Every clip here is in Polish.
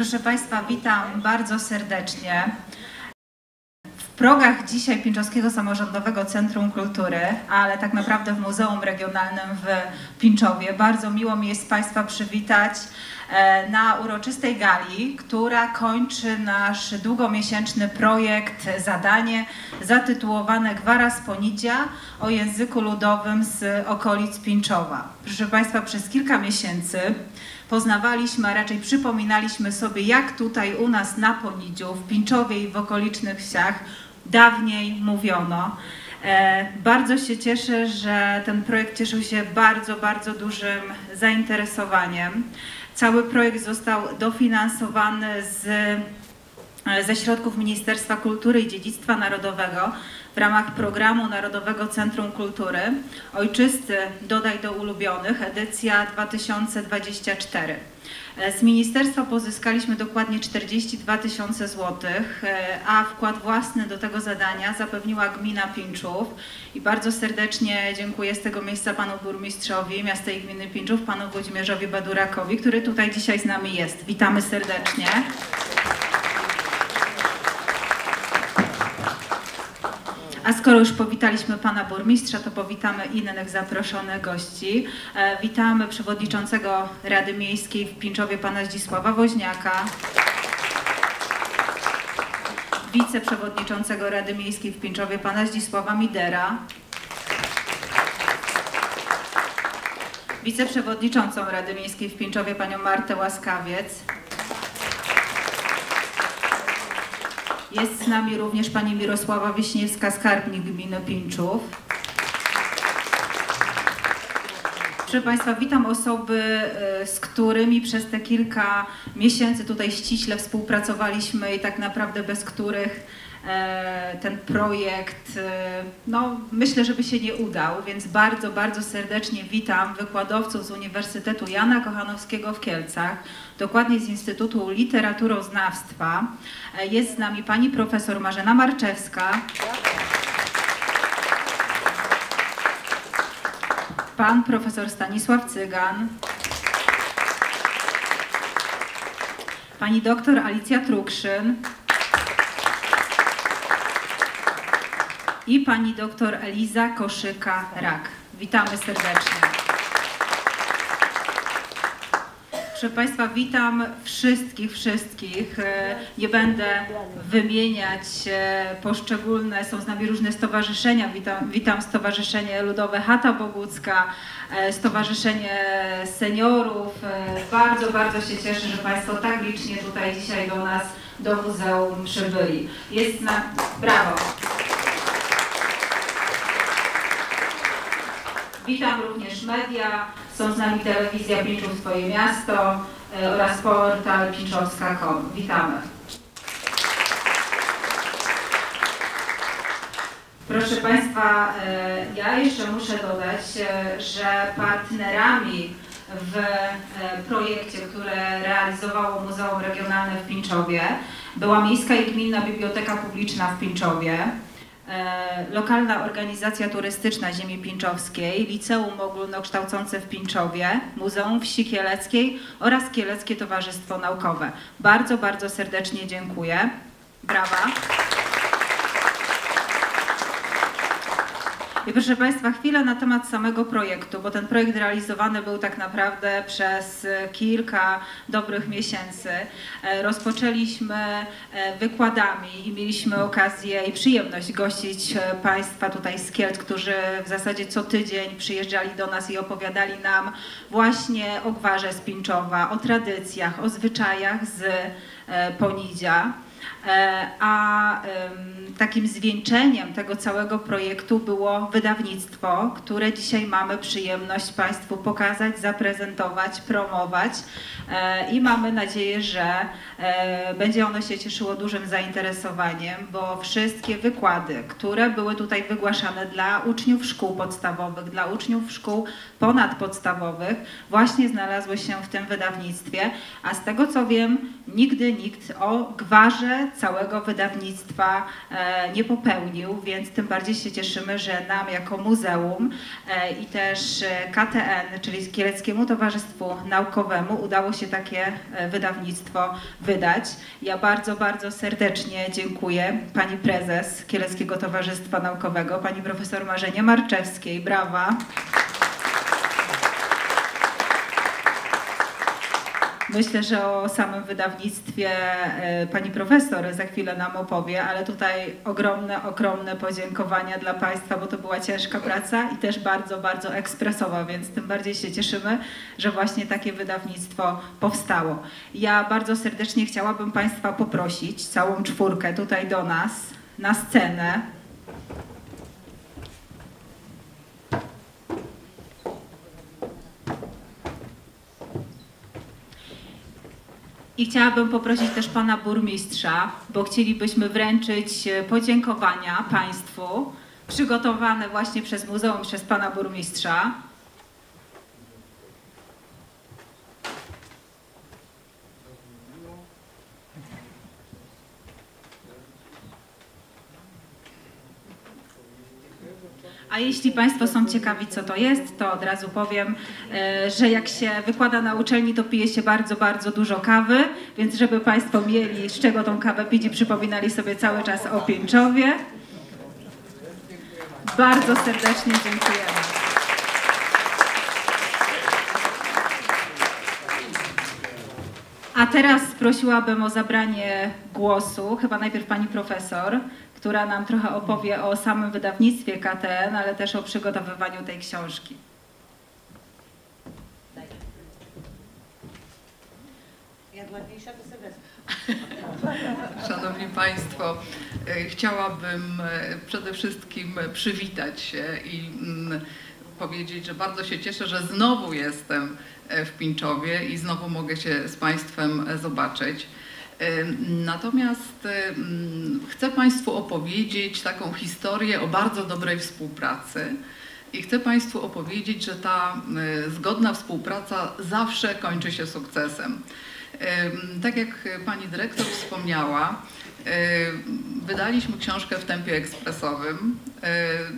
Proszę Państwa, witam bardzo serdecznie. W progach dzisiaj Pińczowskiego Samorządowego Centrum Kultury, ale tak naprawdę w Muzeum Regionalnym w Pińczowie. Bardzo miło mi jest Państwa przywitać e, na uroczystej gali, która kończy nasz długomiesięczny projekt, zadanie zatytułowane Gwara Sponidzia o języku ludowym z okolic Pińczowa. Proszę Państwa, przez kilka miesięcy poznawaliśmy, a raczej przypominaliśmy sobie, jak tutaj u nas na Ponidziu, w Pińczowie i w okolicznych wsiach dawniej mówiono. E, bardzo się cieszę, że ten projekt cieszył się bardzo, bardzo dużym zainteresowaniem. Cały projekt został dofinansowany z, ze środków Ministerstwa Kultury i Dziedzictwa Narodowego w ramach programu Narodowego Centrum Kultury Ojczysty Dodaj do ulubionych, edycja 2024. Z ministerstwa pozyskaliśmy dokładnie 42 tysiące złotych, a wkład własny do tego zadania zapewniła gmina Pińczów i bardzo serdecznie dziękuję z tego miejsca panu burmistrzowi miasta i gminy Pińczów, panu Włodzimierzowi Badurakowi, który tutaj dzisiaj z nami jest. Witamy serdecznie. A skoro już powitaliśmy pana burmistrza, to powitamy innych zaproszonych gości. E, witamy przewodniczącego Rady Miejskiej w Pińczowie pana Zdzisława Woźniaka. Wiceprzewodniczącego Rady Miejskiej w Pińczowie pana Zdzisława Midera. Wiceprzewodniczącą Rady Miejskiej w Pińczowie panią Martę Łaskawiec. Jest z nami również pani Mirosława Wiśniewska, skarbnik gminy Pińczów. Proszę Państwa, witam osoby, e, z którymi przez te kilka miesięcy tutaj ściśle współpracowaliśmy i tak naprawdę bez których ten projekt, e, no myślę, żeby się nie udał, więc bardzo, bardzo serdecznie witam wykładowców z Uniwersytetu Jana Kochanowskiego w Kielcach, dokładnie z Instytutu Literaturoznawstwa. Jest z nami pani profesor Marzena Marczewska. Pan profesor Stanisław Cygan. Pani doktor Alicja Trukrzyn. I pani doktor Eliza Koszyka-Rak. Witamy serdecznie. Proszę Państwa, witam wszystkich, wszystkich. E, nie będę wymieniać e, poszczególne, są z nami różne stowarzyszenia. Witam, witam Stowarzyszenie Ludowe Chata Bogucka, e, Stowarzyszenie Seniorów. Bardzo, bardzo się cieszę, że Państwo tak licznie tutaj dzisiaj do nas, do muzeum przybyli. Jest na... Brawo! Witam również media. Są z nami telewizja Pińczów Swoje Miasto e, oraz portal pińczowska.com. Witamy. Proszę Państwa, e, ja jeszcze muszę dodać, e, że partnerami w projekcie, które realizowało Muzeum Regionalne w Pińczowie była Miejska i Gminna Biblioteka Publiczna w Pińczowie, lokalna organizacja turystyczna Ziemi Pińczowskiej, Liceum Ogólnokształcące w Pińczowie, Muzeum Wsi Kieleckiej oraz Kieleckie Towarzystwo Naukowe. Bardzo, bardzo serdecznie dziękuję. Brawa. I proszę Państwa, chwilę na temat samego projektu, bo ten projekt realizowany był tak naprawdę przez kilka dobrych miesięcy. E, rozpoczęliśmy e, wykładami i mieliśmy okazję i przyjemność gościć e, Państwa tutaj z Kielc, którzy w zasadzie co tydzień przyjeżdżali do nas i opowiadali nam właśnie o gwarze z Pińczowa, o tradycjach, o zwyczajach z Ponidzia. E, a takim zwieńczeniem tego całego projektu było wydawnictwo, które dzisiaj mamy przyjemność Państwu pokazać, zaprezentować, promować. E, i mamy nadzieję, że e, będzie ono się cieszyło dużym zainteresowaniem, bo wszystkie wykłady, które były tutaj wygłaszane dla uczniów szkół podstawowych, dla uczniów szkół ponadpodstawowych, właśnie znalazły się w tym wydawnictwie, a z tego co wiem, nigdy nikt o gwarze całego wydawnictwa e, nie popełnił, więc tym bardziej się cieszymy, że nam jako muzeum e, i też KTN, czyli Kieleckiemu Towarzystwu Naukowemu udało się takie wydawnictwo wydać. Ja bardzo, bardzo serdecznie dziękuję pani prezes Kieleckiego Towarzystwa Naukowego, pani profesor Marzenie Marczewskiej. Brawa. Myślę, że o samym wydawnictwie e, pani profesor za chwilę nam opowie, ale tutaj ogromne, ogromne podziękowania dla Państwa, bo to była ciężka praca i też bardzo, bardzo ekspresowa, więc tym bardziej się cieszymy, że właśnie takie wydawnictwo powstało. Ja bardzo serdecznie chciałabym Państwa poprosić, całą czwórkę tutaj do nas, na scenę. I chciałabym poprosić też pana burmistrza, bo chcielibyśmy wręczyć e, podziękowania państwu przygotowane właśnie przez muzeum, przez pana burmistrza. Jeśli Państwo są ciekawi, co to jest, to od razu powiem, e, że jak się wykłada na uczelni, to pije się bardzo, bardzo dużo kawy, więc żeby Państwo mieli z czego tą kawę pić i przypominali sobie cały czas o Pięczowie. Bardzo serdecznie dziękujemy. A teraz prosiłabym o zabranie głosu, chyba najpierw pani profesor, która nam trochę opowie o samym wydawnictwie KTN, ale też o przygotowywaniu tej książki. Szanowni Państwo, e, chciałabym e, przede wszystkim przywitać się i mm, powiedzieć, że bardzo się cieszę, że znowu jestem e, w Pińczowie i znowu mogę się z Państwem zobaczyć. Natomiast chcę Państwu opowiedzieć taką historię o bardzo dobrej współpracy. I chcę Państwu opowiedzieć, że ta zgodna współpraca zawsze kończy się sukcesem. Tak jak Pani Dyrektor wspomniała, wydaliśmy książkę w tempie ekspresowym,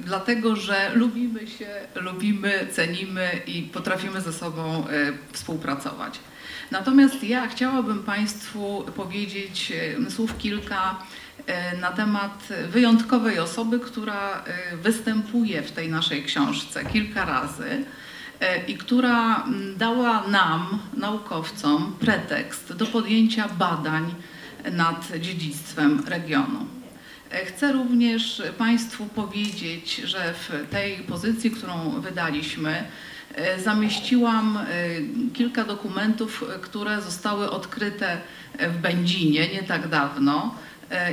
dlatego że lubimy się, lubimy, cenimy i potrafimy ze sobą współpracować. Natomiast ja chciałabym Państwu powiedzieć e, słów kilka e, na temat wyjątkowej osoby, która e, występuje w tej naszej książce kilka razy i która dała nam, naukowcom, pretekst do podjęcia badań nad dziedzictwem regionu. Chcę również Państwu powiedzieć, że w tej pozycji, którą wydaliśmy, E, zamieściłam e, kilka dokumentów, e, które zostały odkryte w Będzinie nie tak dawno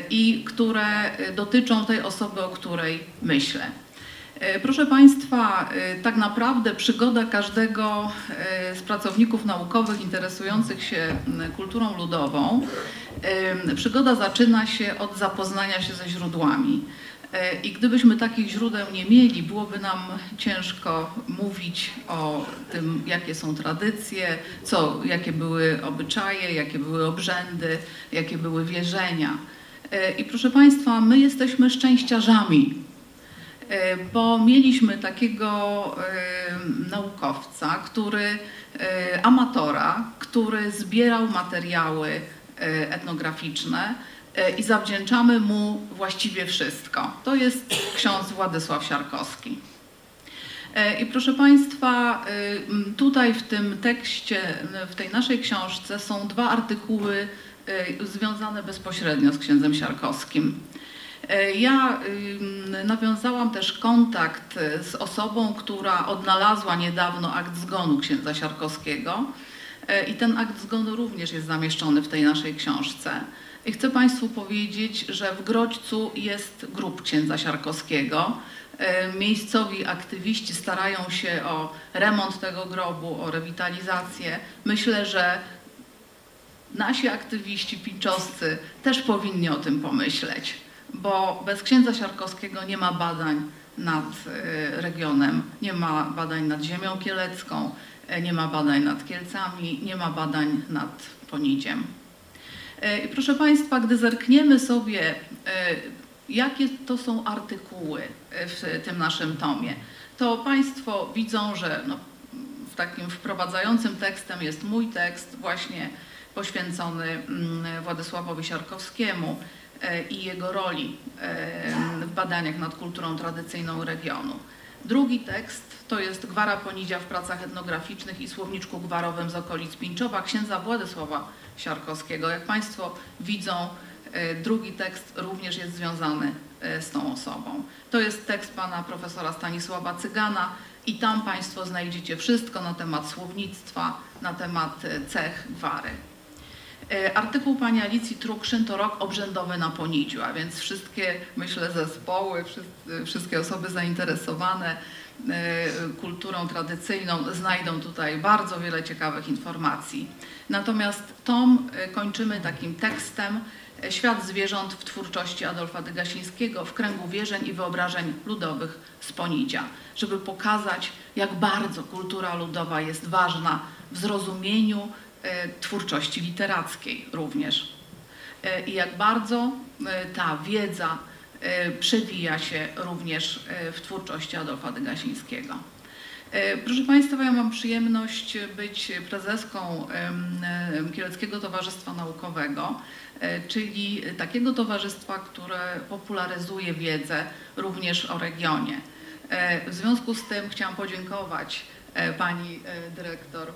i które dotyczą tej osoby, o której myślę. Proszę Państwa, tak naprawdę przygoda każdego z pracowników naukowych interesujących się kulturą ludową, przygoda zaczyna się od zapoznania się ze źródłami. E, I gdybyśmy takich źródeł nie mieli, byłoby nam ciężko mówić o tym, jakie są tradycje, co, jakie były obyczaje, jakie były obrzędy, jakie były wierzenia. E, I proszę Państwa, my jesteśmy szczęściarzami, e, bo mieliśmy takiego naukowca, który, amatora, który zbierał materiały etnograficzne, i zawdzięczamy mu właściwie wszystko. To jest ksiądz Władysław Siarkowski. E, I proszę Państwa, e, tutaj w tym tekście, w tej naszej książce są dwa artykuły związane bezpośrednio z księdzem Siarkowskim. Ja nawiązałam też kontakt z osobą, która odnalazła niedawno akt zgonu księdza Siarkowskiego i ten akt zgonu również jest zamieszczony w tej naszej książce. I chcę Państwu powiedzieć, że w Grodźcu jest grup księdza Siarkowskiego. E, miejscowi aktywiści starają się o remont tego grobu, o rewitalizację. Myślę, że nasi aktywiści pinczowscy też powinni o tym pomyśleć, bo bez księdza Siarkowskiego nie ma badań nad e, regionem, nie ma badań nad ziemią kielecką, e, nie ma badań nad Kielcami, nie ma badań nad Ponidziem. E, I proszę Państwa, gdy zerkniemy sobie e, jakie to są artykuły w tym naszym tomie, to Państwo widzą, że no, w takim wprowadzającym tekstem jest mój tekst właśnie poświęcony mm, Władysławowi Siarkowskiemu e, i jego roli e, w badaniach nad kulturą tradycyjną regionu. Drugi tekst to jest Gwara Ponidzia w pracach etnograficznych i słowniczku gwarowym z okolic Pińczowa księdza Władysława Siarkowskiego. Jak Państwo widzą, e, drugi tekst również jest związany z tą osobą. To jest tekst pana profesora Stanisława Cygana i tam Państwo znajdziecie wszystko na temat słownictwa, na temat cech gwary. E, artykuł pani Alicji Trukrzyn to rok obrzędowy na Ponidziu, a więc wszystkie, myślę, zespoły, wszystkie osoby zainteresowane e, kulturą tradycyjną znajdą tutaj bardzo wiele ciekawych informacji. Natomiast tom e, kończymy takim tekstem Świat zwierząt w twórczości Adolfa Dygasińskiego w kręgu wierzeń i wyobrażeń ludowych z Ponidzia, żeby pokazać, jak bardzo kultura ludowa jest ważna w zrozumieniu E, twórczości literackiej również. I jak bardzo ta wiedza przewija się również w twórczości Adolfa Dygasińskiego. Proszę Państwa, ja mam przyjemność być prezeską Kieleckiego Towarzystwa Naukowego, czyli takiego towarzystwa, które popularyzuje wiedzę również o regionie. W związku z tym chciałam podziękować Pani Dyrektor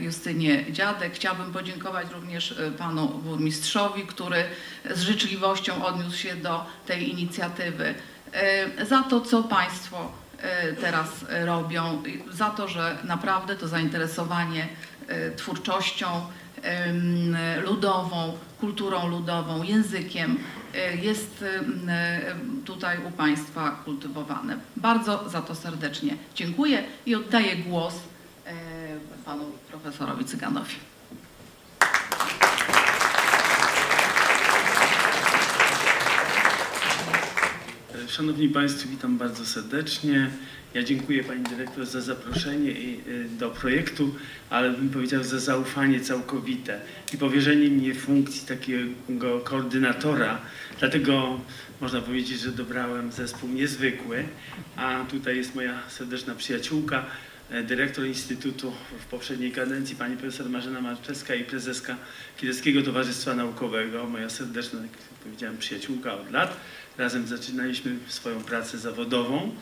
Justynie Dziadek. Chciałabym podziękować również e, panu burmistrzowi, który z życzliwością odniósł się do tej inicjatywy. E, za to, co państwo e, teraz robią, za to, że naprawdę to zainteresowanie twórczością ludową, kulturą ludową, językiem jest tutaj u Państwa kultywowane. Bardzo za to serdecznie dziękuję i oddaję głos panu profesorowi Cyganowi. Szanowni Państwo, witam bardzo serdecznie. Ja dziękuję Pani Dyrektor za zaproszenie y, do projektu, ale bym powiedział za zaufanie całkowite i powierzenie mnie funkcji takiego koordynatora. Dlatego można powiedzieć, że dobrałem zespół niezwykły, a tutaj jest moja serdeczna przyjaciółka, dyrektor Instytutu w poprzedniej kadencji, pani profesor Marzena Marczewska i prezeska Kieleckiego Towarzystwa Naukowego, moja serdeczna, jak powiedziałem, przyjaciółka od lat. Razem zaczynaliśmy swoją pracę zawodową.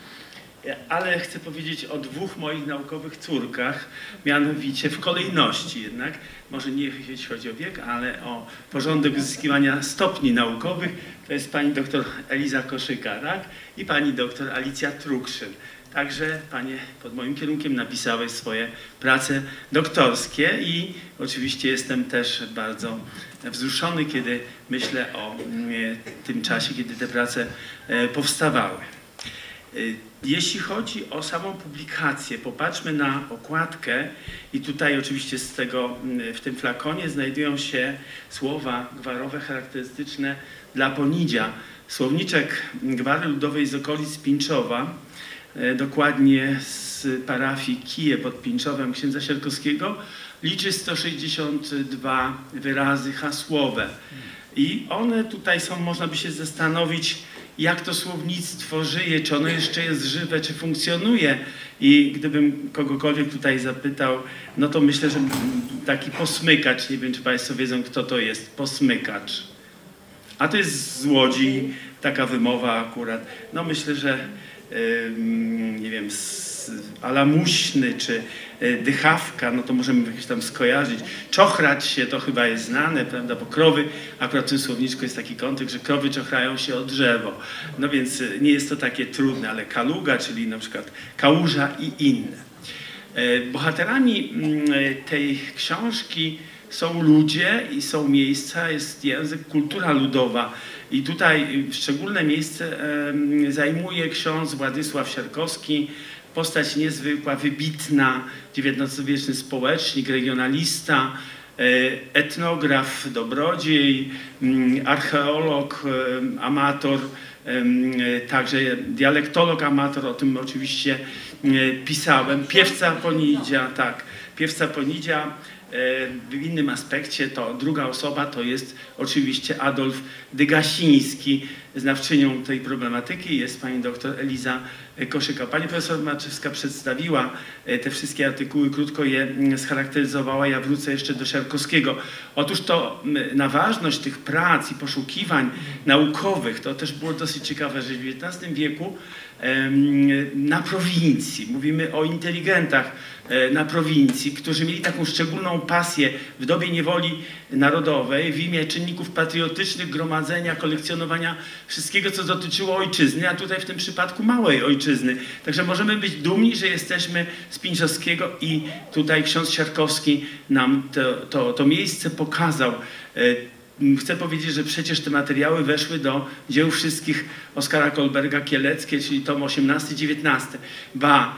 E, ale chcę powiedzieć o dwóch moich naukowych córkach, mianowicie w kolejności jednak, może nie jeśli chodzi o wiek, ale o porządek uzyskiwania stopni naukowych. To jest pani doktor Eliza Koszykarak i pani doktor Alicja Trukrzyn. Także panie pod moim kierunkiem napisały swoje prace doktorskie i oczywiście jestem też bardzo wzruszony, kiedy myślę o mm, tym czasie, kiedy te prace e, powstawały. E, jeśli chodzi o samą publikację, popatrzmy na okładkę i tutaj oczywiście z tego, mm, w tym flakonie znajdują się słowa gwarowe charakterystyczne dla Ponidzia. Słowniczek gwary ludowej z okolic Pińczowa E, dokładnie z parafii Kije pod Pińczowem księdza Sierkowskiego, liczy 162 wyrazy hasłowe. I one tutaj są, można by się zastanowić, jak to słownictwo żyje, czy ono jeszcze jest żywe, czy funkcjonuje. I gdybym kogokolwiek tutaj zapytał, no to myślę, że taki posmykacz, nie wiem czy Państwo wiedzą, kto to jest, posmykacz. A to jest z Łodzi, taka wymowa akurat. No myślę, że nie wiem, alamuśny czy e, dychawka, no to możemy jakieś tam skojarzyć. Czochrać się to chyba jest znane, prawda, bo krowy, akurat w tym słowniczku jest taki kontekst, że krowy czochrają się o drzewo. No więc e, nie jest to takie trudne, ale kaluga, czyli na przykład kałuża i inne. E, bohaterami mm, tej książki są ludzie i są miejsca, jest język, kultura ludowa. I tutaj szczególne miejsce zajmuje ksiądz Władysław Siarkowski, postać niezwykła, wybitna, XIX-wieczny społecznik, regionalista, e, etnograf, dobrodziej, mm, archeolog, amator, także dialektolog, amator, o tym oczywiście pisałem, piewca Ponidzia, tak, piewca Ponidzia, w innym aspekcie to druga osoba to jest oczywiście Adolf Dygasiński. Znawczynią tej problematyki jest pani doktor Eliza Koszyka. Pani profesor Maczewska przedstawiła e, te wszystkie artykuły, krótko je mm, scharakteryzowała. Ja wrócę jeszcze do Siarkowskiego. Otóż to na ważność tych prac i poszukiwań naukowych, to też było dosyć ciekawe, że w XIX wieku na prowincji, mówimy o inteligentach e, na prowincji, którzy mieli taką szczególną pasję w dobie niewoli narodowej w imię czynników patriotycznych, gromadzenia, kolekcjonowania wszystkiego, co dotyczyło ojczyzny, a tutaj w tym przypadku małej ojczyzny. Także możemy być dumni, że jesteśmy z Pińczowskiego i tutaj ksiądz Siarkowski nam to, to, to miejsce pokazał. E, chcę powiedzieć, że przecież te materiały weszły do dzieł wszystkich Oskara Kolberga Kieleckie, czyli tom 18-19. Ba,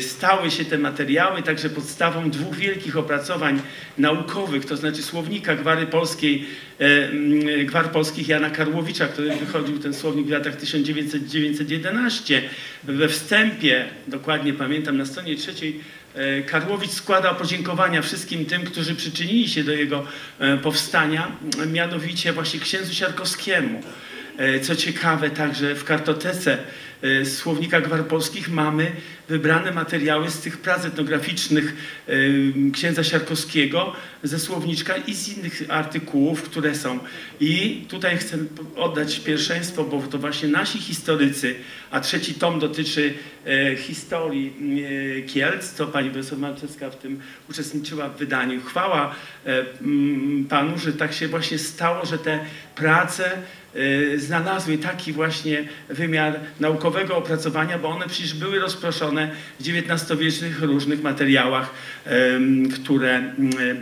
stały się te materiały także podstawą dwóch wielkich opracowań naukowych, to znaczy słownika gwary polskiej, e, mm, gwar polskich Jana Karłowicza, który wychodził ten słownik w latach 1911. We wstępie, dokładnie pamiętam, na stronie trzeciej Karłowicz składa podziękowania wszystkim tym, którzy przyczynili się do jego powstania, mianowicie właśnie księdzu Siarkowskiemu. Co ciekawe, także w kartotece Słownika Gwar Polskich mamy wybrane materiały z tych prac etnograficznych księdza Siarkowskiego, ze słowniczka i z innych artykułów, które są. I tutaj chcę oddać pierwszeństwo, bo to właśnie nasi historycy, a trzeci tom dotyczy e, historii e, Kielc, to pani profesor Malczewska w tym uczestniczyła w wydaniu. Chwała e, panu, że tak się właśnie stało, że te prace znalazły taki właśnie wymiar naukowego opracowania, bo one przecież były rozproszone w XIX-wiecznych różnych materiałach, które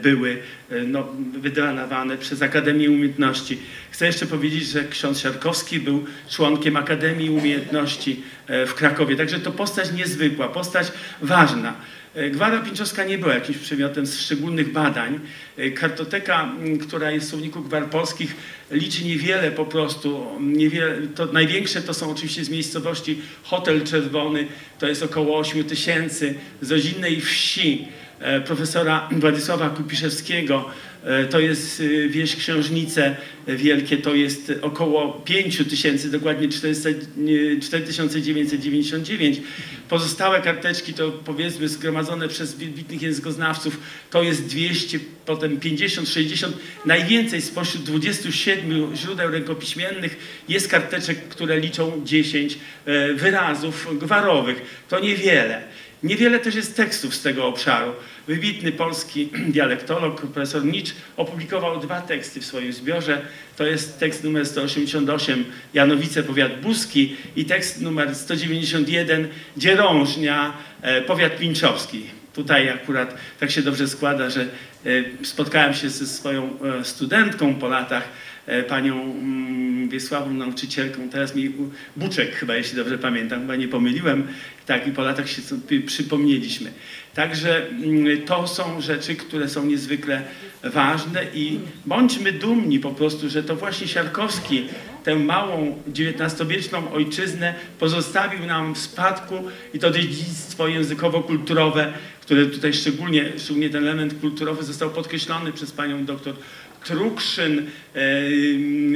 były y, no, wydawane przez Akademię Umiejętności. Chcę jeszcze powiedzieć, że ksiądz Siarkowski był członkiem Akademii Umiejętności w Krakowie, także to postać niezwykła, postać ważna. E, Gwara Pińczowska nie była jakimś przedmiotem szczególnych badań. E, kartoteka, która jest w słowniku gwar polskich, liczy niewiele po prostu. Niewiele, to największe to są oczywiście z miejscowości Hotel Czerwony, to jest około 8 tysięcy, z rodzinnej wsi e, profesora Władysława Kupiszewskiego, to jest e, wieś Książnice Wielkie, to jest około 5 tysięcy, dokładnie 4999. Pozostałe karteczki to powiedzmy zgromadzone przez wybitnych językoznawców, to jest 200, potem 50, 60. Najwięcej spośród 27 źródeł rękopiśmiennych jest karteczek, które liczą 10 e, wyrazów gwarowych. To niewiele. Niewiele też jest tekstów z tego obszaru. Wybitny polski dialektolog, profesor Nicz, opublikował dwa teksty w swoim zbiorze. To jest tekst numer 188, Janowice, powiat buski i tekst numer 191, Dzierążnia, e, powiat pińczowski. Tutaj akurat tak się dobrze składa, że e, spotkałem się ze swoją e, studentką po latach, panią mm, Wiesławą, nauczycielką, teraz mi Buczek chyba, jeśli dobrze pamiętam, chyba nie pomyliłem, tak i po latach się przypomnieliśmy. Także mm, to są rzeczy, które są niezwykle ważne i bądźmy dumni po prostu, że to właśnie Siarkowski tę małą XIX-wieczną ojczyznę pozostawił nam w spadku i to dziedzictwo językowo-kulturowe, które tutaj szczególnie, szczególnie ten element kulturowy został podkreślony przez panią doktor Trukrzyn,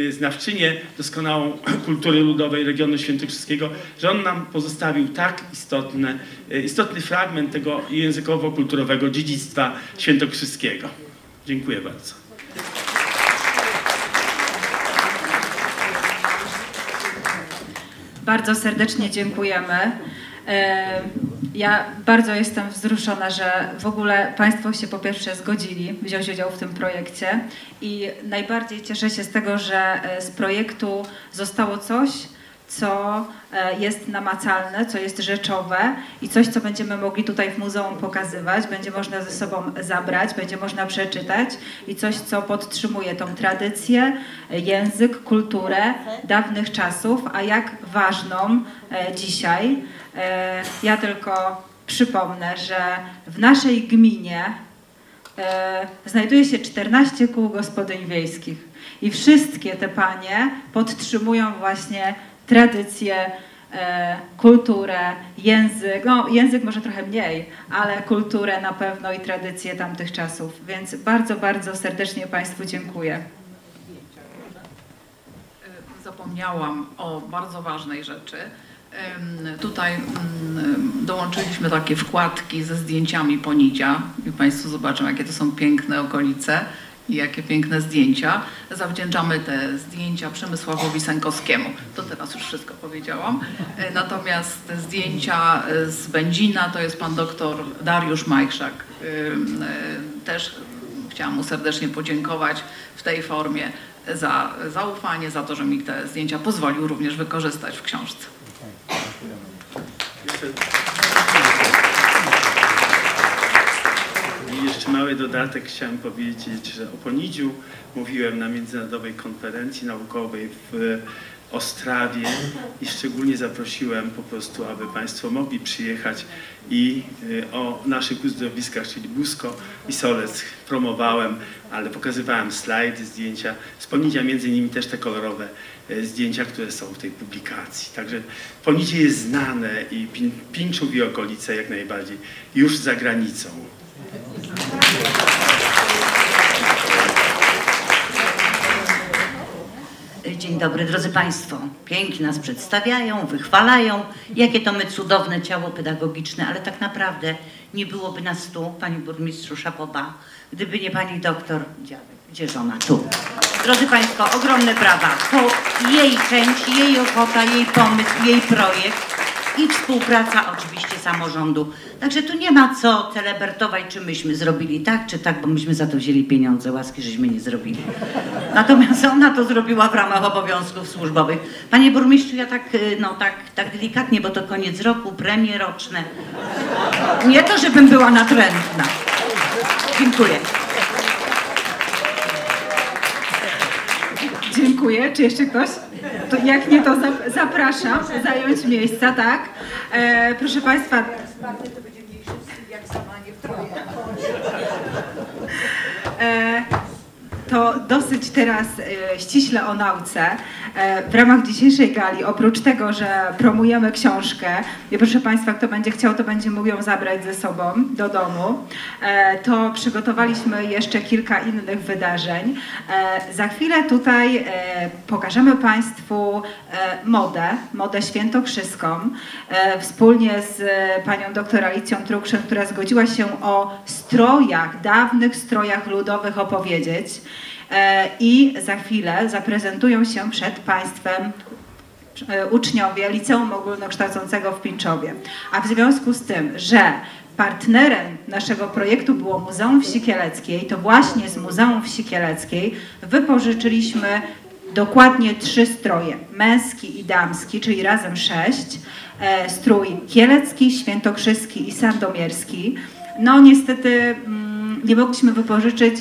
e, znawczynię doskonałą kultury ludowej regionu świętokrzyskiego, że on nam pozostawił tak istotne, e, istotny fragment tego językowo-kulturowego dziedzictwa świętokrzyskiego. Dziękuję bardzo. Bardzo serdecznie dziękujemy. Ja bardzo jestem wzruszona, że w ogóle Państwo się po pierwsze zgodzili wziąć udział w tym projekcie i najbardziej cieszę się z tego, że e, z projektu zostało coś, co e, jest namacalne, co jest rzeczowe i coś, co będziemy mogli tutaj w muzeum pokazywać, będzie można ze sobą zabrać, będzie można przeczytać i coś, co podtrzymuje tą tradycję, język, kulturę dawnych czasów, a jak ważną dzisiaj. E, ja tylko przypomnę, że w naszej gminie e, znajduje się 14 kół gospodyń wiejskich i wszystkie te panie podtrzymują właśnie tradycję e, kulturę, język, no język może trochę mniej, ale kulturę na pewno i tradycje tamtych czasów. Więc bardzo, bardzo serdecznie Państwu dziękuję. Zapomniałam o bardzo ważnej rzeczy. Tutaj mm, dołączyliśmy takie wkładki ze zdjęciami Ponicia i Państwo zobaczą, jakie to są piękne okolice i jakie piękne zdjęcia. Zawdzięczamy te zdjęcia Przemysławowi Sękowskiemu. To teraz już wszystko powiedziałam. E, Natomiast zdjęcia e, z Będzina to jest pan doktor Dariusz Majchrzak. E, Też chciałam mu serdecznie podziękować w tej formie za zaufanie, za to, że mi te zdjęcia pozwolił również wykorzystać w książce. I jeszcze mały dodatek chciałem powiedzieć, że o Ponidziu mówiłem na międzynarodowej konferencji naukowej w Ostrawie i szczególnie zaprosiłem po prostu, aby Państwo mogli przyjechać i y, o naszych uzdrowiskach, czyli Busko i Solec promowałem, ale pokazywałem slajdy, zdjęcia z Ponidzia, między innymi też te kolorowe y, zdjęcia, które są w tej publikacji. Także Ponidzie jest znane i Pinczów i okolice jak najbardziej już za granicą. Dzień dobry, drodzy Państwo. Pięknie nas przedstawiają, wychwalają, jakie to my cudowne ciało pedagogiczne, ale tak naprawdę nie byłoby nas tu, Pani Burmistrzu Szapoba, gdyby nie Pani doktor Dziadek. Gdzie żona? Tu. Drodzy Państwo, ogromne brawa. To jej chęć, jej ochota, jej pomysł, jej projekt i współpraca oczywiście samorządu. Także tu nie ma co celebratować, czy myśmy zrobili tak, czy tak, bo myśmy za to wzięli pieniądze, łaski żeśmy nie zrobili. Natomiast ona to zrobiła w ramach obowiązków służbowych. Panie burmistrzu, ja tak, y, no tak, tak delikatnie, bo to koniec roku, premie roczne. Nie to, żebym była natrętna. Dziękuję. Dziękuję. Czy jeszcze ktoś? To jak nie, to zap- zapraszam zająć miejsca, tak? E, proszę Państwa. E, to dosyć teraz e, ściśle o nauce. E, w ramach dzisiejszej gali, oprócz tego, że promujemy książkę, i proszę Państwa, kto będzie chciał, to będzie mógł ją zabrać ze sobą do domu, e, to przygotowaliśmy jeszcze kilka innych wydarzeń. E, za chwilę tutaj pokażemy Państwu modę, modę świętokrzyską, wspólnie z panią doktor Alicją Trukszyn, która zgodziła się o strojach, dawnych strojach ludowych opowiedzieć. E, I za chwilę zaprezentują się przed Państwem e, uczniowie Liceum Ogólnokształcącego w Pińczowie. A w związku z tym, że partnerem naszego projektu było Muzeum Wsi Kieleckiej, to właśnie z Muzeum Wsi Kieleckiej wypożyczyliśmy dokładnie trzy stroje, męski i damski, czyli razem sześć. E, Strój kielecki, świętokrzyski i sandomierski. No niestety mm, nie mogliśmy wypożyczyć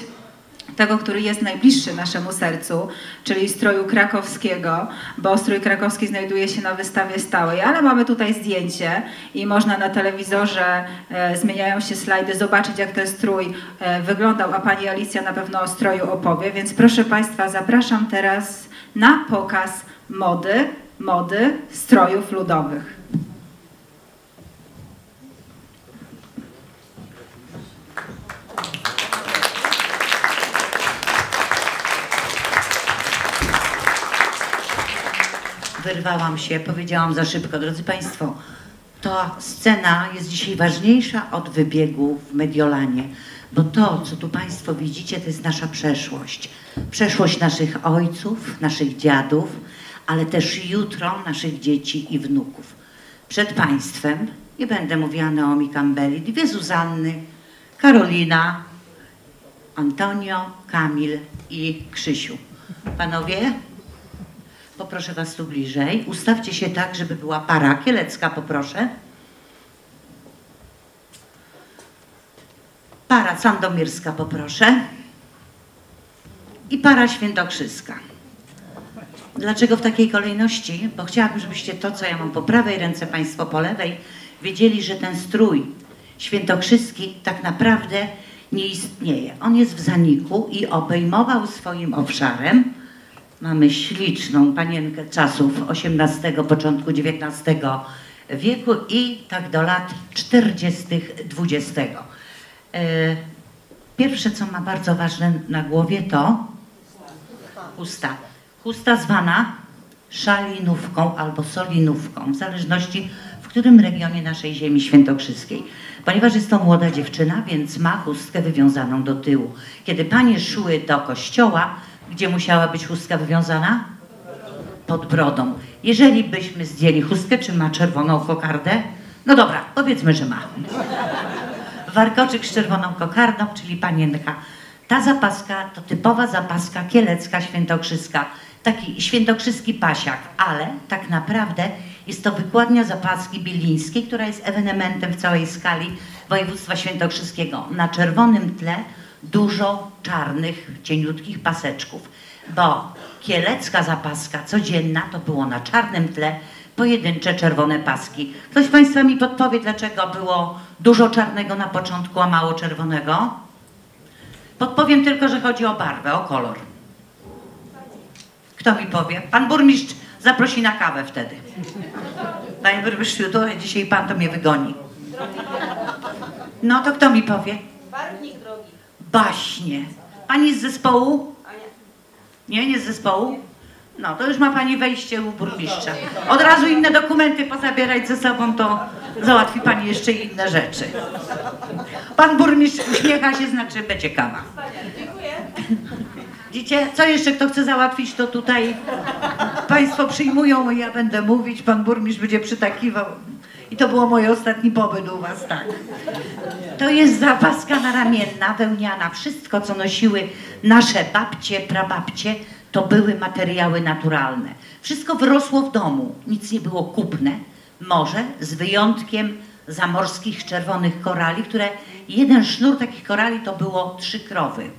tego, który jest najbliższy naszemu sercu, czyli stroju krakowskiego, bo strój krakowski znajduje się na wystawie stałej, ale mamy tutaj zdjęcie i można na telewizorze, e, zmieniają się slajdy, zobaczyć jak ten strój e, wyglądał, a pani Alicja na pewno o stroju opowie, więc proszę Państwa, zapraszam teraz na pokaz mody, mody strojów ludowych. Wyrwałam się, powiedziałam za szybko. Drodzy Państwo, ta scena jest dzisiaj ważniejsza od wybiegu w Mediolanie, bo to, co tu Państwo widzicie, to jest nasza przeszłość. Przeszłość naszych ojców, naszych dziadów, ale też jutro naszych dzieci i wnuków. Przed Państwem, nie będę mówiła Naomi Campbelli, dwie Zuzanny, Karolina, Antonio, Kamil i Krzysiu. Panowie, Poproszę Was tu bliżej. Ustawcie się tak, żeby była para kielecka, poproszę. Para sandomierska, poproszę. I para świętokrzyska. Dlaczego w takiej kolejności? Bo chciałabym, żebyście to, co ja mam po prawej ręce, Państwo po lewej, wiedzieli, że ten strój świętokrzyski tak naprawdę nie istnieje. On jest w zaniku i obejmował swoim obszarem Mamy śliczną panienkę czasów XVIII, początku XIX wieku i tak do lat 40. XX. E, Pierwsze, co ma bardzo ważne na głowie, to chusta. Chusta zwana szalinówką albo solinówką, w zależności w którym regionie naszej ziemi świętokrzyskiej. Ponieważ jest to młoda dziewczyna, więc ma chustkę wywiązaną do tyłu. Kiedy panie szły do kościoła, gdzie musiała być chustka wywiązana? Pod brodą. Jeżeli byśmy zdjęli chustkę, czy ma czerwoną kokardę? No dobra, powiedzmy, że ma. Warkoczyk z czerwoną kokardą, czyli panienka. Ta zapaska to typowa zapaska kielecka, świętokrzyska. Taki świętokrzyski pasiak, ale tak naprawdę jest to wykładnia zapaski bilińskiej, która jest ewenementem w całej skali województwa świętokrzyskiego. Na czerwonym tle dużo czarnych, cieniutkich paseczków, bo kielecka zapaska codzienna to było na czarnym tle pojedyncze czerwone paski. Ktoś z Państwa mi podpowie, dlaczego było dużo czarnego na początku, a mało czerwonego? Podpowiem tylko, że chodzi o barwę, o kolor. Kto mi powie? Pan burmistrz zaprosi na kawę wtedy. Panie burmistrzu, dzisiaj pan to mnie wygoni. No to kto mi powie? Barwnik. Baśnie. Pani z zespołu? Nie, nie z zespołu? No, to już ma pani wejście u burmistrza. Od razu inne dokumenty pozabierać ze sobą, to załatwi pani jeszcze inne rzeczy. Pan burmistrz uśmiecha się, znaczy będzie kawa. Dziękuję. Widzicie, co jeszcze kto chce załatwić, to tutaj państwo przyjmują, ja będę mówić, pan burmistrz będzie przytakiwał. I to było mój ostatni pobyt u was, tak. To jest zapaska naramienna, wełniana. Wszystko, co nosiły nasze babcie, prababcie, to były materiały naturalne. Wszystko wyrosło w domu, nic nie było kupne. Może z wyjątkiem zamorskich czerwonych korali, które jeden sznur takich korali to było trzy krowy.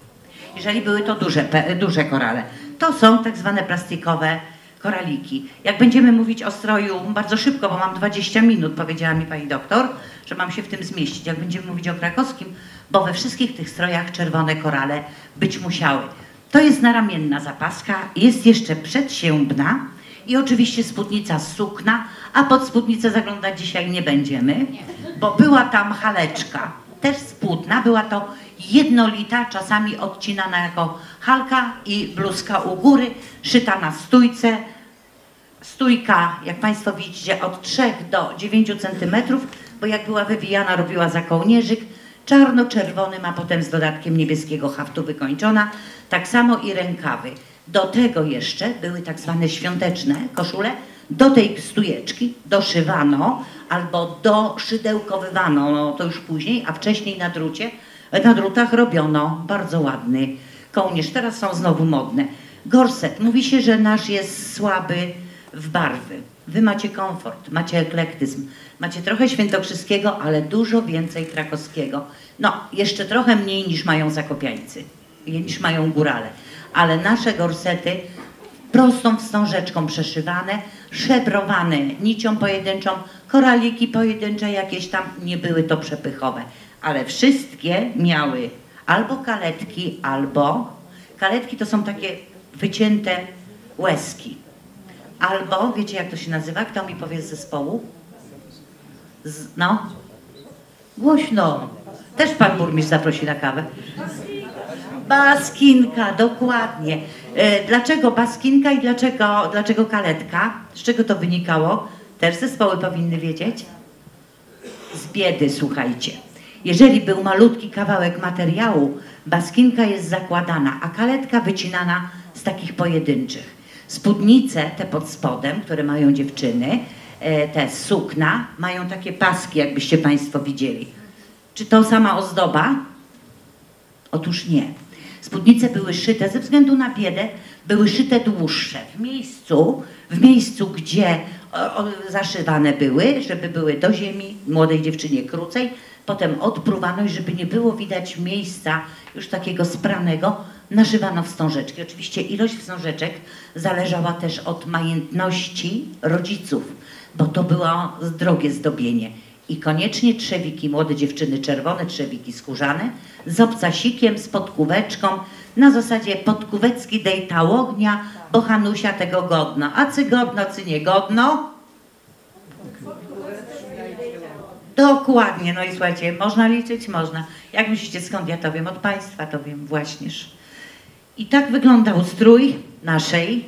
Jeżeli były to duże, duże korale. To są tak zwane plastikowe koraliki. Jak będziemy mówić o stroju bardzo szybko, bo mam 20 minut, powiedziała mi pani doktor, że mam się w tym zmieścić. Jak będziemy mówić o krakowskim, bo we wszystkich tych strojach czerwone korale być musiały. To jest naramienna zapaska, jest jeszcze przedsiębna i oczywiście spódnica z sukna, a pod spódnicę zaglądać dzisiaj nie będziemy, bo była tam haleczka, też spódna, była to jednolita, czasami odcinana jako halka i bluzka u góry, szyta na stójce, stójka, jak Państwo widzicie, od 3 do 9 centymetrów, bo jak była wywijana, robiła za kołnierzyk, czarno-czerwonym, a potem z dodatkiem niebieskiego haftu wykończona, tak samo i rękawy. Do tego jeszcze były tak zwane świąteczne koszule, do tej stujeczki doszywano albo doszydełkowywano, no to już później, a wcześniej na drucie, na drutach robiono bardzo ładny kołnierz. Teraz są znowu modne. Gorset. Mówi się, że nasz jest słaby w barwy. Wy macie komfort, macie eklektyzm, macie trochę świętokrzyskiego, ale dużo więcej krakowskiego. No, jeszcze trochę mniej niż mają zakopiańcy, niż mają górale. Ale nasze gorsety prostą wstążeczką przeszywane, szebrowane nicią pojedynczą, koraliki pojedyncze jakieś tam, nie były to przepychowe. Ale wszystkie miały albo kaletki, albo... Kaletki to są takie wycięte łezki. Albo, wiecie jak to się nazywa? Kto mi powie z zespołu? Z, no? Głośno. Też pan burmistrz zaprosi na kawę. Baskinka, dokładnie. E, Dlaczego baskinka i dlaczego, dlaczego kaletka? Z czego to wynikało? Też zespoły powinny wiedzieć. Z biedy, słuchajcie. Jeżeli był malutki kawałek materiału, baskinka jest zakładana, a kaletka wycinana z takich pojedynczych. Spódnice, te pod spodem, które mają dziewczyny, e, te sukna, mają takie paski, jakbyście Państwo widzieli. Czy to sama ozdoba? Otóż nie. Spódnice były szyte ze względu na biedę, były szyte dłuższe w miejscu, w miejscu gdzie zaszywane były, żeby były do ziemi, młodej dziewczynie krócej, potem odpruwano i żeby nie było widać miejsca już takiego spranego, naszywano wstążeczki. Oczywiście ilość wstążeczek zależała też od majętności rodziców, bo to było drogie zdobienie. I koniecznie trzewiki, młode dziewczyny czerwone, trzewiki skórzane, z obcasikiem, z podkóweczką, na zasadzie podkuwecki dejta ognia, bo Hanusia tego godno. A cy godno, cy nie godno? Dokładnie, no i słuchajcie, można liczyć? Można. Jak myślicie, skąd ja to wiem? Od Państwa to wiem właśnież. I tak wyglądał strój naszej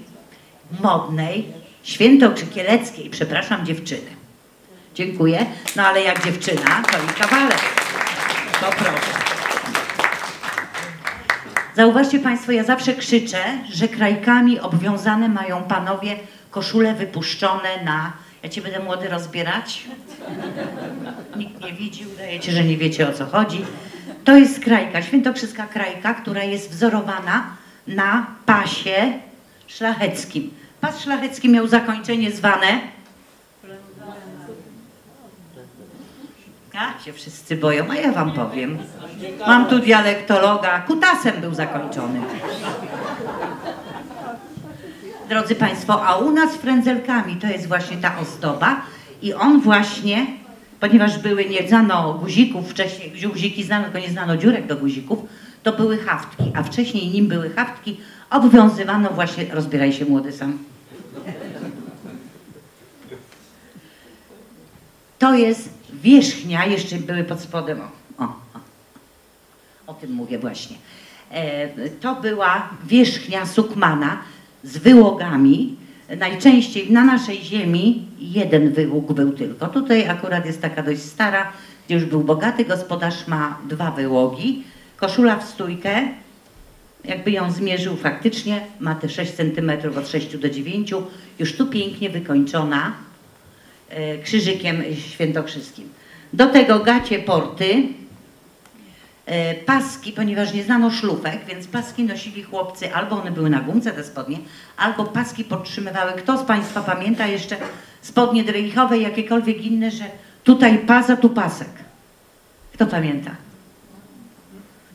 modnej, świętokrzykieleckiej, przepraszam, dziewczyny. Dziękuję. No ale jak dziewczyna, to i kawaler. To proszę. Zauważcie Państwo, ja zawsze krzyczę, że krajkami obwiązane mają panowie koszule wypuszczone na... Ja Cię będę młody rozbierać? Nikt nie widzi, udajecie, że nie wiecie o co chodzi. To jest krajka, świętokrzyska krajka, która jest wzorowana na pasie szlacheckim. Pas szlachecki miał zakończenie zwane... A, się wszyscy boją, a ja wam powiem. Mam tu dialektologa, kutasem był zakończony. Drodzy Państwo, a u nas frędzelkami to jest właśnie ta ozdoba i on właśnie, ponieważ były nie znano guzików, wcześniej guziki znano, tylko nie znano dziurek do guzików, to były haftki, a wcześniej nim były haftki, obwiązywano właśnie, rozbieraj się młody sam. To jest wierzchnia, jeszcze były pod spodem, o, o, o, tym mówię właśnie. E, to była wierzchnia sukmana z wyłogami. Najczęściej na naszej ziemi jeden wyłóg był tylko. Tutaj akurat jest taka dość stara, gdzie już był bogaty gospodarz, ma dwa wyłogi. Koszula w stójkę, jakby ją zmierzył faktycznie, ma te 6 cm od 6 do 9, już tu pięknie wykończona e, krzyżykiem świętokrzyskim. Do tego gacie porty, paski, ponieważ nie znano szlufek, więc paski nosili chłopcy, albo one były na gumce te spodnie, albo paski podtrzymywały. Kto z Państwa pamięta jeszcze spodnie dreichowe, jakiekolwiek inne, że tutaj pas, a tu pasek? Kto pamięta?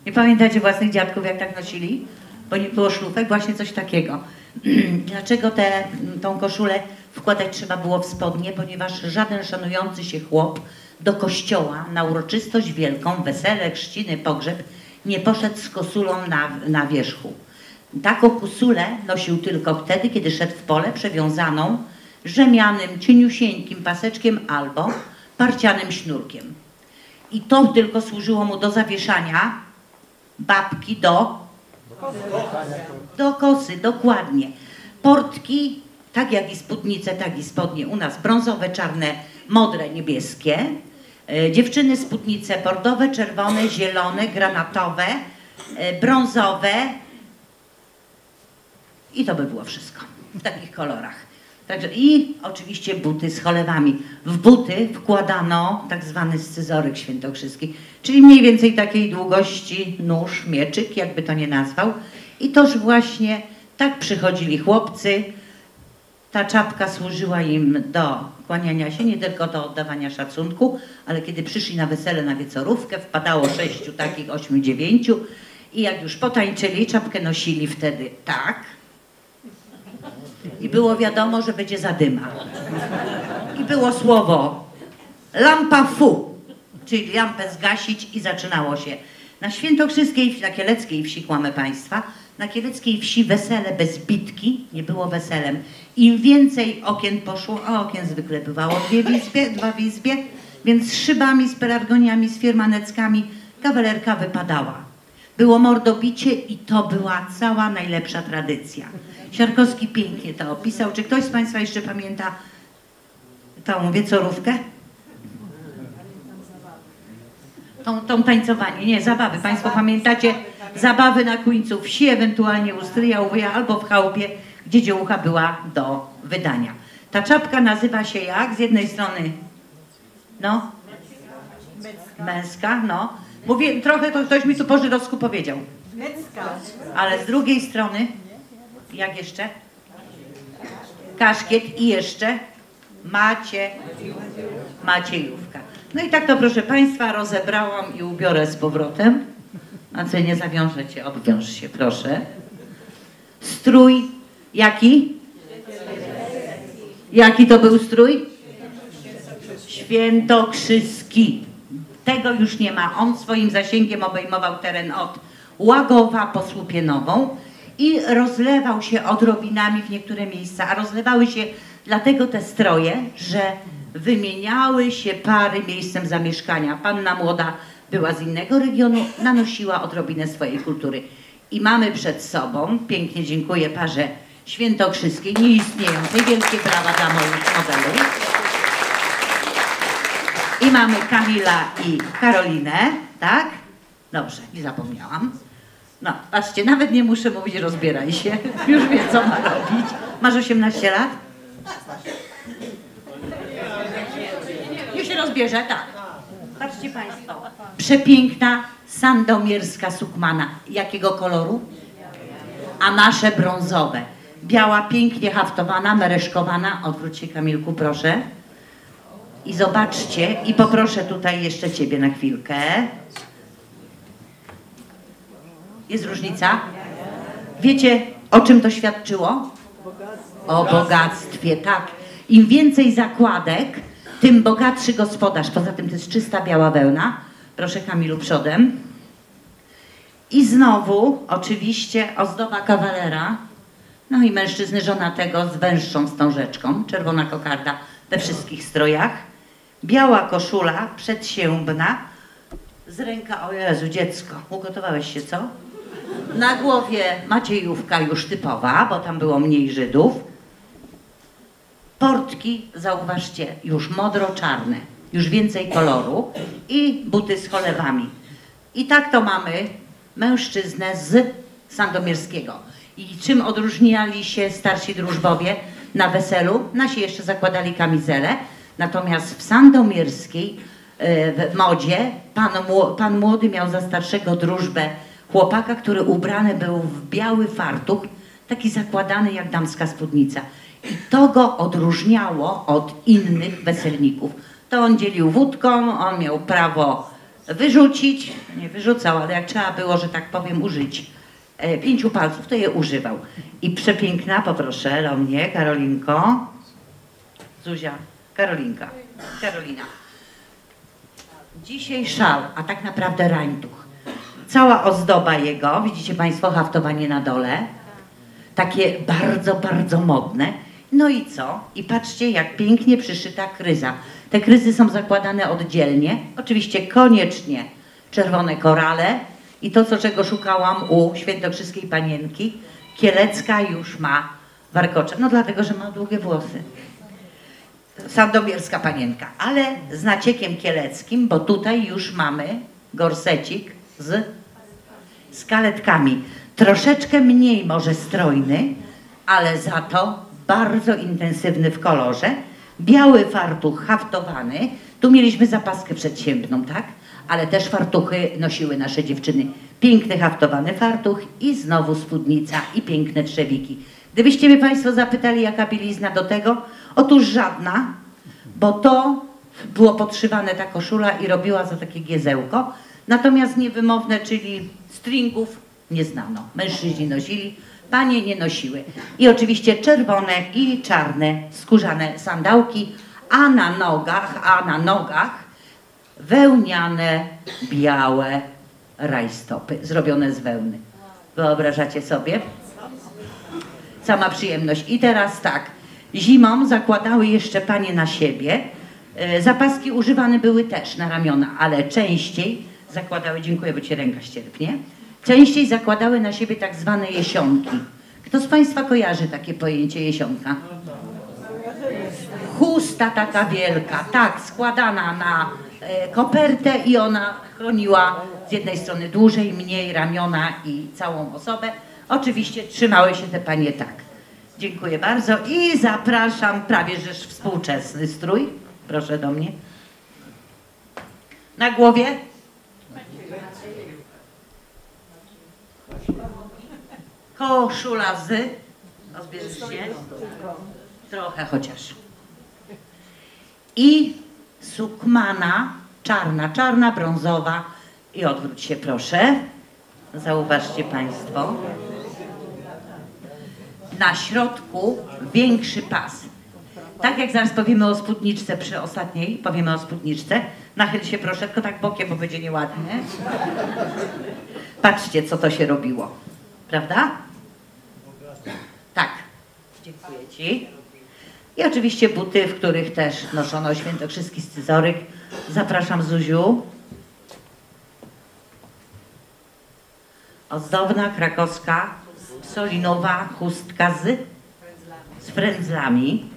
Nie pamiętacie własnych dziadków, jak tak nosili? Bo nie było szlufek, właśnie coś takiego. Dlaczego tę tą koszulę wkładać trzeba było w spodnie? Ponieważ żaden szanujący się chłop do kościoła na uroczystość wielką, wesele, chrzciny, pogrzeb, nie poszedł z kosulą na, na wierzchu. Taką kosulę nosił tylko wtedy, kiedy szedł w pole przewiązaną rzemianym, cieniusieńkim paseczkiem albo parcianym sznurkiem. I to tylko służyło mu do zawieszania babki do, do kosy, dokładnie. Portki, tak jak i spódnice, tak i spodnie u nas brązowe, czarne, modre, niebieskie. E, dziewczyny spódnice bordowe, czerwone, zielone, granatowe, e, brązowe i to by było wszystko w takich kolorach. Także i oczywiście buty z cholewami. W buty wkładano tak zwany scyzoryk świętokrzyski, czyli mniej więcej takiej długości nóż, mieczyk, jakby to nie nazwał. I toż właśnie tak przychodzili chłopcy. Ta czapka służyła im do kłaniania się, nie tylko do oddawania szacunku, ale kiedy przyszli na wesele, na wiecorówkę, wpadało sześciu takich, ośmiu, dziewięciu i jak już potańczyli, czapkę nosili wtedy tak, i było wiadomo, że będzie zadyma. I było słowo lampa fu, czyli lampę zgasić i zaczynało się. Na świętokrzyskiej, na kieleckiej wsi, kłamę Państwa, na kieleckiej wsi wesele bez bitki nie było weselem. Im więcej okien poszło, a okien zwykle bywało dwie w izbie, dwa w izbie, więc z szybami, z pelargoniami, z firmaneckami kawalerka wypadała. Było mordobicie i to była cała najlepsza tradycja. Siarkowski pięknie to opisał. Czy ktoś z Państwa jeszcze pamięta tą wiecorówkę? Tą, tą tańcowanie, nie, zabawy. Państwo pamiętacie zabawy na końcu wsi, ewentualnie u stryja, u wuja, albo w chałupie, gdzie dziełucha była do wydania. Ta czapka nazywa się jak? Z jednej strony, no, męska, no. Mówię, trochę to ktoś mi tu po żydowsku powiedział. Ale z drugiej strony, jak jeszcze? Kaszkiet i jeszcze macie, maciejówka. No i tak to proszę Państwa rozebrałam i ubiorę z powrotem. A co nie zawiążę Cię, obwiąż się proszę. Strój jaki? Jaki to był strój? Świętokrzyski. Tego już nie ma. On swoim zasięgiem obejmował teren od Łagowa po Słupienową i rozlewał się odrobinami w niektóre miejsca, a rozlewały się dlatego te stroje, że wymieniały się pary miejscem zamieszkania. Panna młoda była z innego regionu, nanosiła odrobinę swojej kultury. I mamy przed sobą, pięknie dziękuję parze świętokrzyskiej, nieistniejącej, wielkie brawa dla moich modelów. I mamy Kamila i Karolinę, tak? Dobrze, nie zapomniałam. No, patrzcie, nawet nie muszę mówić, rozbieraj się. Już wie, co ma robić. Masz 18 lat? Już się rozbierze, tak. Patrzcie Państwo. Przepiękna sandomierska sukmana. Jakiego koloru? A nasze brązowe. Biała, pięknie haftowana, mereszkowana. Odwróć się Kamilku, proszę. I zobaczcie, i poproszę tutaj jeszcze Ciebie na chwilkę. Jest różnica? Wiecie, o czym to świadczyło? O bogactwie, tak. Im więcej zakładek, tym bogatszy gospodarz. Poza tym to jest czysta biała wełna. Proszę Kamilu przodem. I znowu, oczywiście, ozdoba kawalera. No i mężczyzny żonatego z węższą wstążeczką. Czerwona kokarda we wszystkich strojach. Biała koszula przedsiębna. Z ręka, o Jezu, dziecko, ugotowałeś się, co? Na głowie Maciejówka już typowa, bo tam było mniej Żydów. Portki, zauważcie, już modro-czarne, już więcej koloru i buty z cholewami. I tak to mamy mężczyznę z Sandomierskiego. I czym odróżniali się starsi drużbowie na weselu? Nasi jeszcze zakładali kamizele, natomiast w Sandomierskiej e, w modzie pan, pan młody miał za starszego drużbę chłopaka, który ubrany był w biały fartuch, taki zakładany jak damska spódnica. I to go odróżniało od innych weselników. To on dzielił wódką, on miał prawo wyrzucić, nie wyrzucał, ale jak trzeba było, że tak powiem, użyć e, pięciu palców, to je używał. I przepiękna, poproszę do mnie, Karolinko. Zuzia, Karolinka, Karolina. Dzisiaj szal, a tak naprawdę rańtuch. Cała ozdoba jego, widzicie Państwo, haftowanie na dole. Takie bardzo, bardzo modne. No i co? I patrzcie, jak pięknie przyszyta kryza. Te kryzy są zakładane oddzielnie. Oczywiście koniecznie czerwone korale. I to, co czego szukałam u świętokrzyskiej panienki, Kielecka już ma warkocze. No dlatego, że ma długie włosy. Sandomierska panienka, ale z naciekiem kieleckim, bo tutaj już mamy gorsecik z z kaletkami. Troszeczkę mniej może strojny, ale za to bardzo intensywny w kolorze. Biały fartuch haftowany. Tu mieliśmy zapaskę przedsiębną, tak? Ale też fartuchy nosiły nasze dziewczyny. Piękny haftowany fartuch i znowu spódnica i piękne trzewiki. Gdybyście mnie Państwo zapytali, jaka bielizna do tego, otóż żadna, bo to było podszywane ta koszula i robiła za takie giezełko. Natomiast niewymowne, czyli stringów nie znano. Mężczyźni nosili, panie nie nosiły. I oczywiście czerwone i czarne skórzane sandałki, a na nogach, a na nogach wełniane, białe rajstopy, zrobione z wełny. Wyobrażacie sobie? Sama przyjemność. I teraz tak, zimą zakładały jeszcze panie na siebie. E, Zapaski używane były też na ramiona, ale częściej zakładały, dziękuję, bo ci ręka ścierpnie, częściej zakładały na siebie tak zwane jesionki. Kto z Państwa kojarzy takie pojęcie jesionka? Chusta taka wielka, tak, składana na e, kopertę i ona chroniła z jednej strony dłużej, mniej ramiona i całą osobę. Oczywiście trzymały się te panie tak. Dziękuję bardzo i zapraszam prawie że współczesny strój. Proszę do mnie. Na głowie koszula z rozbierz się? trochę chociaż. I sukmana czarna, czarna, brązowa. I odwróć się proszę. Zauważcie Państwo. Na środku większy pas tak jak zaraz powiemy o spódniczce przy ostatniej, powiemy o spódniczce. Nachyl się proszę, tylko tak bokiem, bo będzie nieładnie. Patrzcie, co to się robiło. Prawda? Tak. Dziękuję Ci. I oczywiście buty, w których też noszono świętokrzyski scyzoryk. Zapraszam Zuziu. Ozdobna, krakowska, solinowa chustka z, z frędzlami.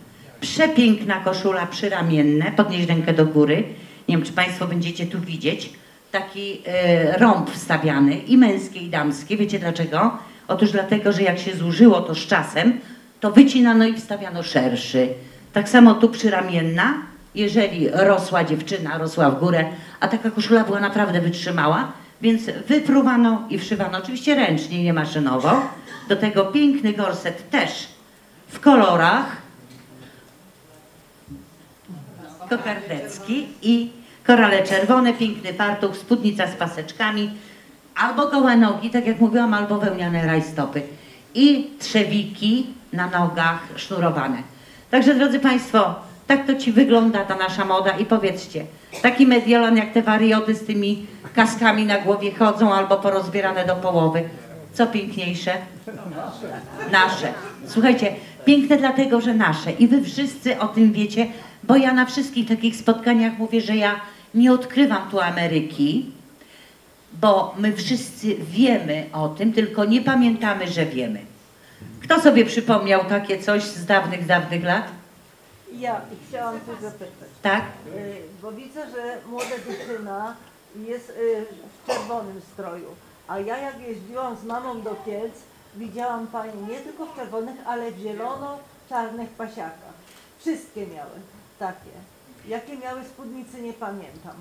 Przepiękna koszula przyramienne, podnieść rękę do góry. Nie wiem, czy Państwo będziecie tu widzieć. Taki e, rąb wstawiany i męskie, i damskie. Wiecie dlaczego? Otóż dlatego, że jak się zużyło to z czasem, to wycinano i wstawiano szerszy. Tak samo tu przyramienna, jeżeli rosła dziewczyna, rosła w górę, a taka koszula była naprawdę wytrzymała, więc wypruwano i wszywano, oczywiście ręcznie, nie maszynowo. Do tego piękny gorset też w kolorach kokardecki i korale czerwone, piękny fartuch, spódnica z paseczkami, albo gołe nogi, tak jak mówiłam, albo wełniane rajstopy i trzewiki na nogach sznurowane. Także drodzy Państwo, tak to Ci wygląda ta nasza moda i powiedzcie, taki mediolan jak te warioty z tymi kaskami na głowie chodzą albo porozbierane do połowy. Co piękniejsze? Nasze. Słuchajcie, piękne dlatego, że nasze. I wy wszyscy o tym wiecie, bo ja na wszystkich takich spotkaniach mówię, że ja nie odkrywam tu Ameryki, bo my wszyscy wiemy o tym, tylko nie pamiętamy, że wiemy. Kto sobie przypomniał takie coś z dawnych, dawnych lat? Ja chciałam coś zapytać, Tak? Y, bo widzę, że młoda dziewczyna jest y, w czerwonym stroju, a ja jak jeździłam z mamą do Kielc, widziałam Pani nie tylko w czerwonych, ale w zielono-czarnych pasiakach. Wszystkie miały takie. Jakie miały spódnicy nie pamiętam.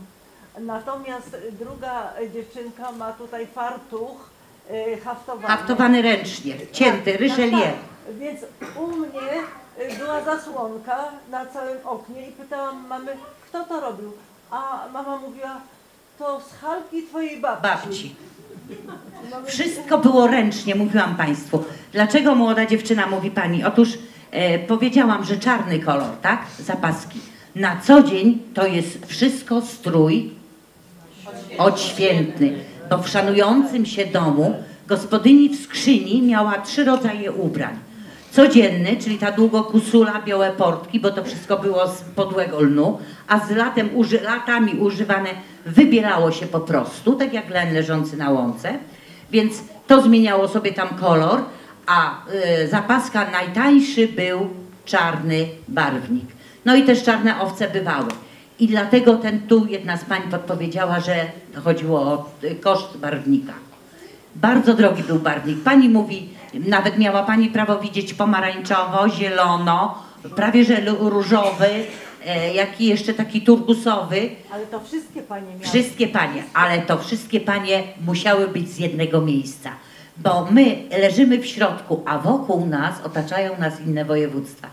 Natomiast druga dziewczynka ma tutaj fartuch y, haftowany. Haftowany ręcznie, cięty, Tak, Richelieu. tak, tak. Więc u mnie y, była zasłonka na całym oknie i pytałam mamy, kto to robił? A mama mówiła, to z halki twojej babci. Babci. Wszystko było ręcznie, mówiłam Państwu. Dlaczego młoda dziewczyna mówi Pani? Otóż e, powiedziałam, że czarny kolor, tak? Zapaski. Na co dzień to jest wszystko strój odświętny, bo w szanującym się domu gospodyni w skrzyni miała trzy rodzaje ubrań. Codzienny, czyli ta długokusula, białe portki, bo to wszystko było z podłego lnu, a z latem, uży, latami używane wybielało się po prostu, tak jak len leżący na łące, więc to zmieniało sobie tam kolor, a y, zapaska najtańszy był czarny barwnik. No i też czarne owce bywały. I dlatego ten tu jedna z pań podpowiedziała, że chodziło o y, koszt barwnika. Bardzo drogi był barwnik. Pani mówi, nawet miała pani prawo widzieć pomarańczowo, zielono, prawie że różowy, e, jak i jeszcze taki turkusowy. Ale to wszystkie panie miały. Wszystkie panie, ale to wszystkie panie musiały być z jednego miejsca. Bo my leżymy w środku, a wokół nas otaczają nas inne województwa.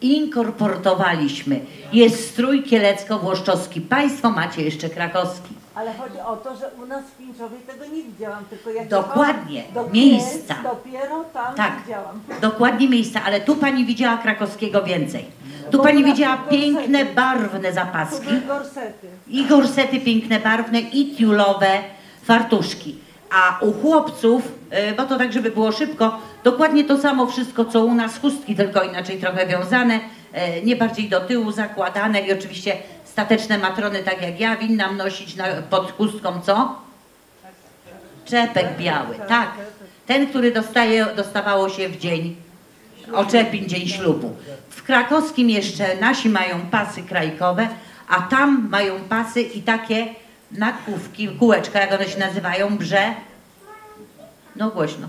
Inkorporowaliśmy. Jest strój kielecko-włoszczowski. Państwo macie jeszcze krakowski. Ale chodzi o to, że u nas w Pińczowie tego nie widziałam, tylko jak Dokładnie, do miejsca. Kielc, dopiero tam Tak. widziałam. Dokładnie miejsca, ale tu pani widziała krakowskiego więcej. Tu pani widziała piękne, barwne zapaski były gorsety. i gorsety piękne, barwne i tiulowe fartuszki. A u chłopców, y, bo to tak, żeby było szybko, dokładnie to samo wszystko, co u nas, chustki, tylko inaczej trochę wiązane, y, nie bardziej do tyłu zakładane i oczywiście stateczne matrony, tak jak ja, winnam nosić pod chustką, co? Czepek biały, tak. Ten, który dostaje, dostawało się w dzień oczepin, dzień ślubu. W krakowskim jeszcze nasi mają pasy krajkowe, a tam mają pasy i takie nakówki, kółeczka, jak one się nazywają, brze. No głośno.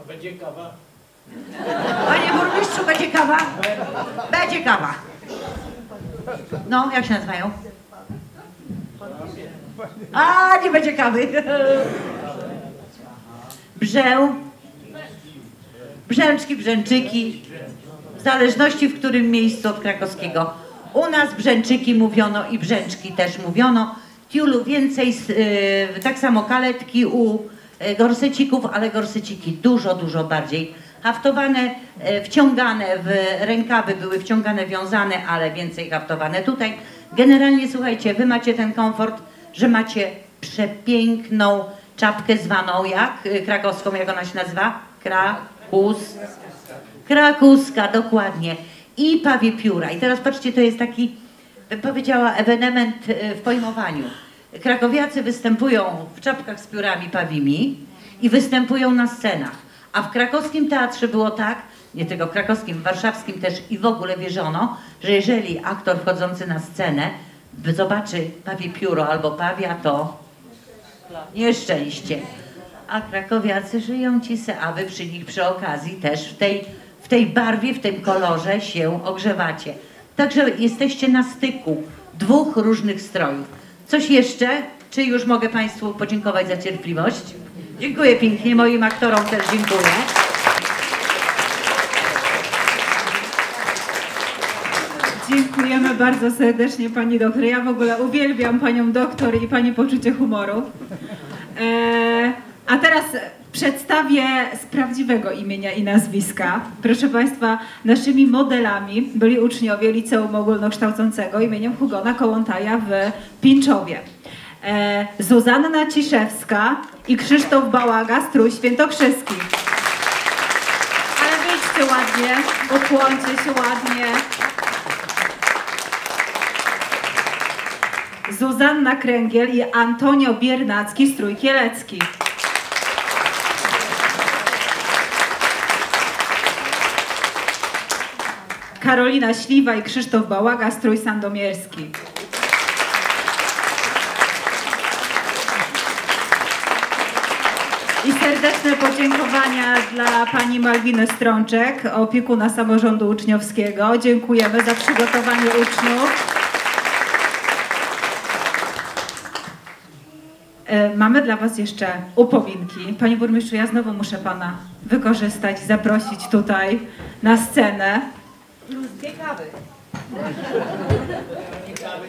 A będzie kawa? Panie burmistrzu, będzie kawa? Będzie kawa. No, jak się nazywają? A, nie będzie kawy. Brzeł. Brzęczki, brzęczyki. W zależności w którym miejscu od krakowskiego. U nas brzęczyki mówiono i brzęczki też mówiono. Tiulu więcej, y, tak samo kaletki u y, gorsecików, ale gorseciki dużo, dużo bardziej haftowane, y, wciągane w rękawy, były wciągane, wiązane, ale więcej haftowane tutaj. Generalnie słuchajcie, wy macie ten komfort, że macie przepiękną czapkę zwaną jak? Krakowską, jak ona się nazywa? Krakus. Krakuska, dokładnie. I pawie pióra. I teraz patrzcie, to jest taki, bym powiedziała, ewenement y, w pojmowaniu. Krakowiacy występują w czapkach z piórami pawimi i występują na scenach. A w krakowskim teatrze było tak, nie tylko krakowskim, warszawskim też i w ogóle wierzono, że jeżeli aktor wchodzący na scenę zobaczy pawie pióro albo pawia, to nieszczęście. A krakowiacy żyją ci se, a wy przy nich przy okazji też w tej, w tej barwie, w tym kolorze się ogrzewacie. Także jesteście na styku dwóch różnych strojów. Coś jeszcze? Czy już mogę Państwu podziękować za cierpliwość? Dziękuję pięknie, moim aktorom też dziękuję. Dziękujemy bardzo serdecznie Pani doktor. Ja w ogóle uwielbiam Panią doktor i Pani poczucie humoru. E, a teraz przedstawię z prawdziwego imienia i nazwiska. Proszę Państwa, naszymi modelami byli uczniowie Liceum Ogólnokształcącego imieniem Hugona Kołątaja w Pińczowie. E, Zuzanna Ciszewska i Krzysztof Bałaga, strój świętokrzyski. Ale wyjdźcie ładnie, ukłońcie się ładnie. Zuzanna Kręgiel i Antonio Biernacki, strój kielecki. Karolina Śliwa i Krzysztof Bałaga, strój sandomierski. I serdeczne podziękowania dla pani Malwiny Strączek, opiekuna samorządu uczniowskiego. Dziękujemy za przygotowanie uczniów. E, Mamy dla Was jeszcze upowinki. Panie burmistrzu, ja znowu muszę Pana wykorzystać zaprosić tutaj na scenę. plus Dekabel. Dekabel,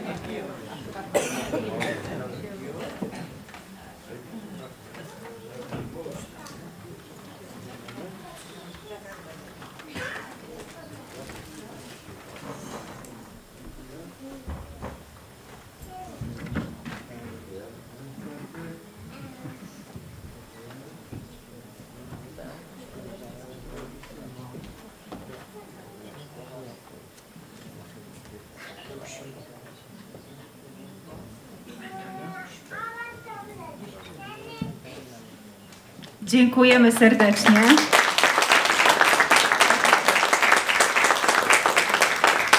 Dziękujemy serdecznie.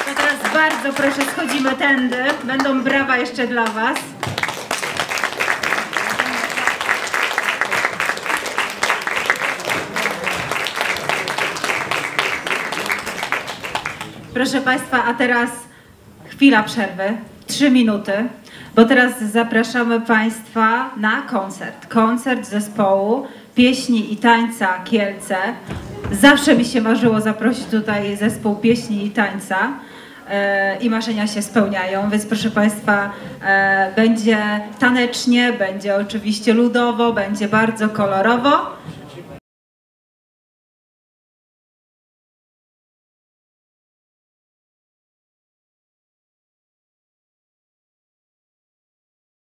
To teraz bardzo proszę, schodzimy tędy. Będą brawa jeszcze dla Was. Proszę Państwa, a teraz chwila przerwy, trzy minuty, bo teraz zapraszamy Państwa na koncert. Koncert zespołu pieśni i tańca Kielce. Zawsze mi się marzyło zaprosić tutaj zespół pieśni i tańca. E, I marzenia się spełniają, więc proszę Państwa, e, będzie tanecznie, będzie oczywiście ludowo, będzie bardzo kolorowo.